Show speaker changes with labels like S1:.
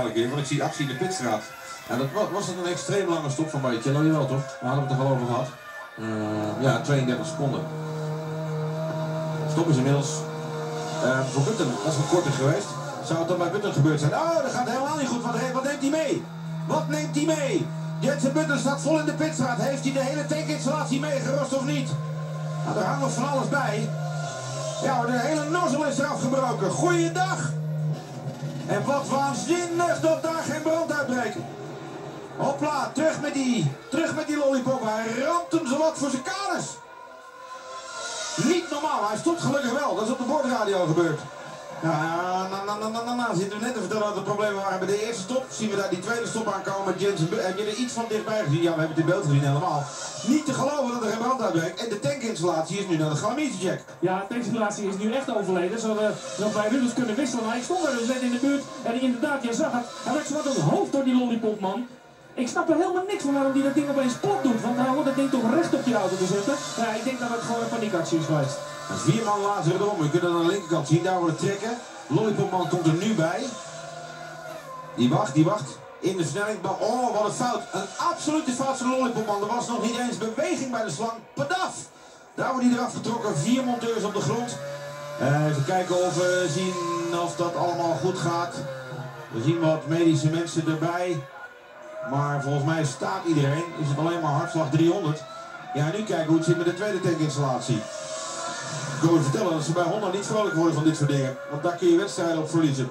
S1: Want ik zie actie in de pitstraat. En dat was, een extreem lange stop van Barrichello, jawel toch? Daar hadden we het al over gehad. Uh, ja, 32 seconden. Stop is inmiddels uh, voor Button, dat is wat korter geweest. Zou het dan bij Button gebeurd zijn? Oh, dat gaat helemaal niet goed. Wat, wat neemt hij mee? Wat neemt hij mee? Jensen Button staat vol in de pitstraat. Heeft hij de hele tankinstallatie meegerost of niet? Nou, daar hangt nog van alles bij. Ja, de hele nozzel is eraf gebroken. Goeiedag! En wat waanzinnig dat daar geen brand uitbreekt. Hopla, terug met die, terug met die lollipop. Hij ramt hem zowat voor zijn kaders. Niet normaal, hij stopt gelukkig wel. Dat is op de bordradio gebeurd. Ja, nou, nou, nou, nou, nou, zitten we net te vertellen dat er problemen waren bij de eerste stop. Zien we daar die tweede stop aankomen Jensen. Heb je er iets van dichtbij gezien? Ja, we hebben het in beeld gezien helemaal. Niet te geloven dat er geen brand uitbreekt. En de tankinstallatie is nu naar de check.
S2: Ja, de tankinstallatie is nu echt overleden. Zodat we bij kunnen wisselen. Maar ik stond er dus net in de buurt. En inderdaad, je zag het. Hij werd zo wat het hoofd door die lollipop, man. Ik snap er helemaal niks van waarom die dat ding opeens plat doet. Want hij hoort dat ding toch recht op je auto te zetten. Ja, ik denk dat het gewoon een paniekactie is geweest.
S1: Vier man erom. Je kunt het aan de linkerkant zien. Daar wordt het trekken. Lollipopman komt er nu bij. Die wacht, die wacht. In de versnelling. Oh, wat een fout. Een absolute fout van Lollipopman. Er was nog niet eens beweging bij de slang. Padaf! Daar wordt hij eraf getrokken. Vier monteurs op de grond. Uh, even kijken of we zien of dat allemaal goed gaat. We zien wat medische mensen erbij. Maar volgens mij staat iedereen. Is het alleen maar hartslag 300. Ja, nu kijken hoe het zit met de tweede tankinstallatie. Ik wil je vertellen dat ze bij Honda niet vrolijk worden van dit soort dingen. Want daar kun je wedstrijden op verliezen.